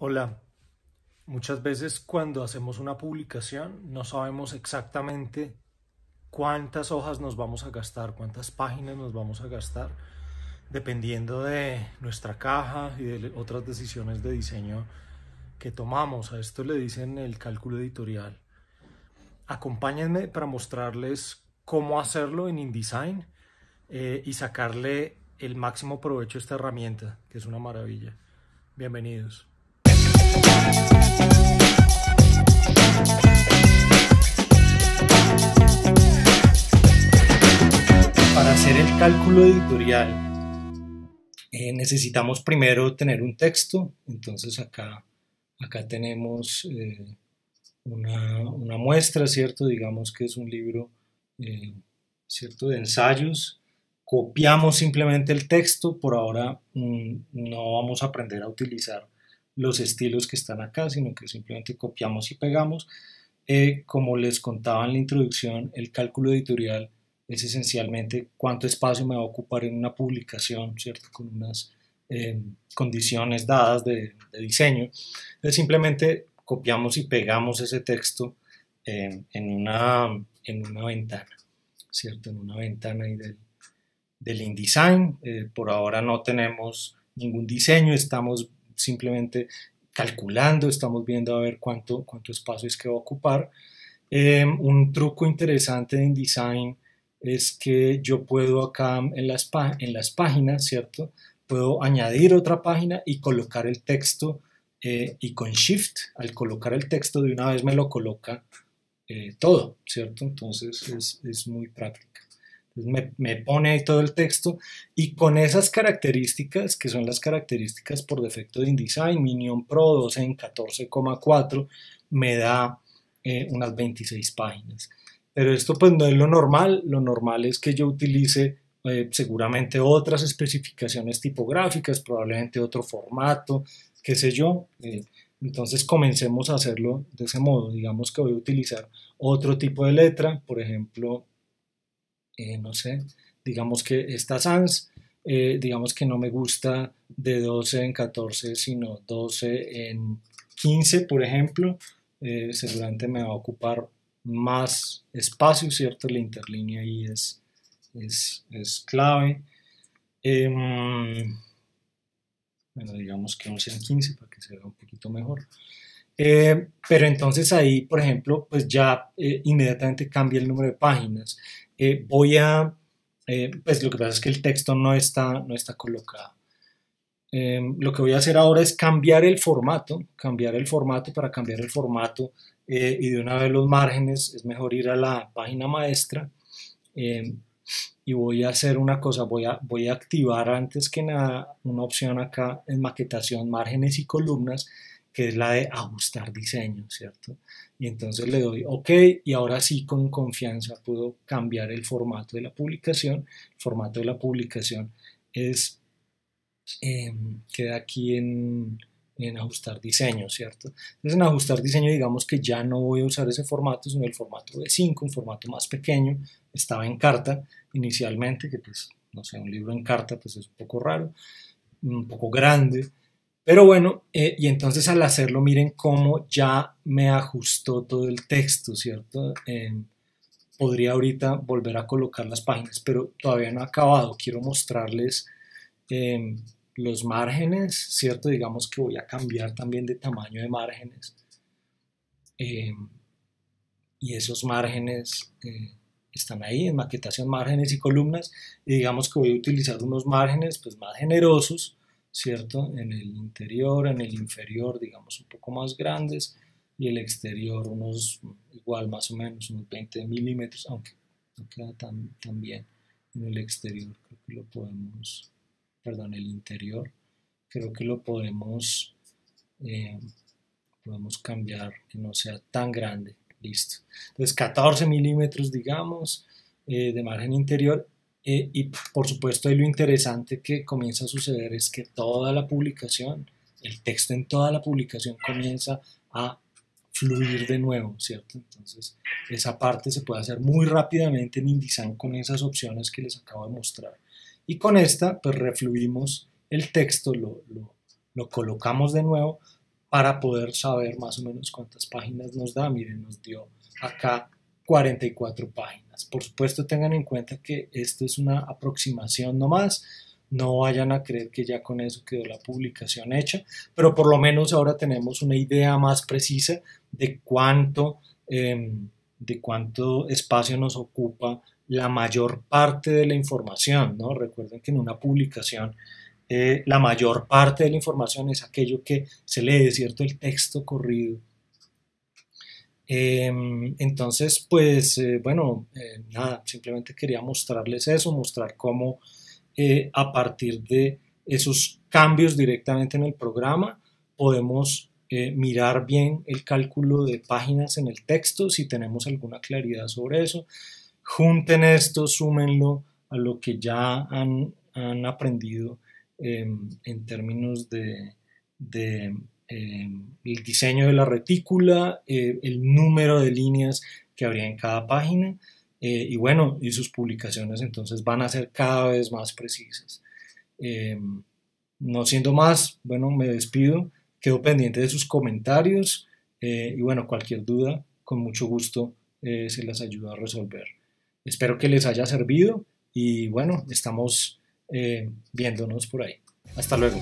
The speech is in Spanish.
Hola, muchas veces cuando hacemos una publicación no sabemos exactamente cuántas hojas nos vamos a gastar, cuántas páginas nos vamos a gastar, dependiendo de nuestra caja y de otras decisiones de diseño que tomamos. A esto le dicen el cálculo editorial. Acompáñenme para mostrarles cómo hacerlo en InDesign eh, y sacarle el máximo provecho a esta herramienta, que es una maravilla. Bienvenidos. Para hacer el cálculo editorial eh, necesitamos primero tener un texto, entonces acá, acá tenemos eh, una, muestra, ¿cierto? Digamos que es un libro, eh, ¿cierto? De ensayos. Copiamos simplemente el texto, por ahora mm, no vamos a aprender a utilizar los estilos que están acá, sino que simplemente copiamos y pegamos. Eh, como les contaba en la introducción, el cálculo editorial es esencialmente cuánto espacio me va a ocupar en una publicación, ¿cierto? Con unas eh, condiciones dadas de, diseño. Entonces simplemente copiamos y pegamos ese texto eh, en, una, en una ventana, ¿cierto? En una ventana del, del InDesign. por ahora no tenemos ningún diseño, estamos simplemente calculando, estamos viendo a ver cuánto, cuánto espacio es que va a ocupar. Em, un truco interesante de InDesign es que yo puedo acá en las, en las páginas, ¿cierto? Puedo añadir otra página y colocar el texto eh, y con Shift, al colocar el texto de una vez me lo coloca eh, todo, ¿cierto? Entonces es, es muy práctica me, pone ahí todo el texto y con esas características, que son las características por defecto de InDesign, Minion Pro 12 en 14,4, me da eh, unas 26 páginas. Pero esto pues no es lo normal, lo normal es que yo utilice eh, seguramente otras especificaciones tipográficas, probablemente otro formato, qué sé yo. Eh, entonces comencemos a hacerlo de ese modo. Digamos que voy a utilizar otro tipo de letra, por ejemplo, eh, no sé, digamos que esta sans, eh, digamos que no me gusta de 12 en 14, sino 12 en 15, por ejemplo, eh, seguramente me va a ocupar más espacio, ¿cierto? La interlínea ahí es, es, es clave. Em, bueno, digamos que 11 en 15 para que se vea un poquito mejor. pero entonces ahí, por ejemplo, pues ya inmediatamente cambia el número de páginas. Eh, voy a, eh, pues lo que pasa es que el texto no está, no está colocado. Em, lo que voy a hacer ahora es cambiar el formato, cambiar el formato para cambiar el formato eh, y de una vez los márgenes es mejor ir a la página maestra em, y voy a hacer una cosa, voy a, voy a activar antes que nada una opción acá en maquetación, márgenes y columnas que es la de ajustar diseño, ¿cierto? Y entonces le doy OK y ahora sí con confianza puedo cambiar el formato de la publicación. El formato de la publicación es, em, queda aquí en, en ajustar diseño, ¿cierto? Entonces en ajustar diseño digamos que ya no voy a usar ese formato, sino el formato de 5, un formato más pequeño. Estaba en carta inicialmente, que pues, no sé, un libro en carta pues es un poco raro, un poco grande. Pero bueno, eh, y entonces al hacerlo, miren cómo ya me ajustó todo el texto, ¿cierto? Podría ahorita volver a colocar las páginas, pero todavía no ha acabado. Quiero mostrarles em, los márgenes, ¿cierto? Digamos que voy a cambiar también de tamaño de márgenes. Em, y esos márgenes eh, están ahí en maquetación, márgenes y columnas. Y digamos que voy a utilizar unos márgenes pues, más generosos ¿cierto? En el interior, en el inferior, digamos, un poco más grandes y el exterior unos igual más o menos unos 20 milímetros, aunque no queda tan, bien en el exterior, creo que lo podemos, perdón, el interior, creo que lo podemos, eh, podemos cambiar que no sea tan grande, listo. Entonces 14 milímetros, digamos, eh, de margen interior eh, y por supuesto, ahí lo interesante que comienza a suceder es que toda la publicación, el texto en toda la publicación comienza a fluir de nuevo, ¿cierto? Entonces, esa parte se puede hacer muy rápidamente en InDesign con esas opciones que les acabo de mostrar. Y con esta, pues refluimos el texto, lo, lo, lo colocamos de nuevo para poder saber más o menos cuántas páginas nos da. Miren, nos dio acá 44 páginas. Por supuesto, tengan en cuenta que esto es una aproximación nomás. No vayan a creer que ya con eso quedó la publicación hecha, pero por lo menos ahora tenemos una idea más precisa de cuánto, em, de cuánto espacio nos ocupa la mayor parte de la información. ¿no? Recuerden que en una publicación eh, la mayor parte de la información es aquello que se lee, ¿cierto? El texto corrido. Em, entonces, pues eh, bueno, eh, nada, simplemente quería mostrarles eso, mostrar cómo a partir de esos cambios directamente en el programa podemos mirar bien el cálculo de páginas en el texto, si tenemos alguna claridad sobre eso. Junten esto, súmenlo a lo que ya han, han aprendido Em, en términos de, em, el diseño de la retícula, eh, el número de líneas que habría en cada página eh, y bueno, y sus publicaciones entonces van a ser cada vez más precisas. Em, no siendo más, bueno, me despido, quedo pendiente de sus comentarios eh, y bueno, cualquier duda, con mucho gusto se las ayudo a resolver. Espero que les haya servido y bueno, estamos viéndonos por ahí. Hasta luego.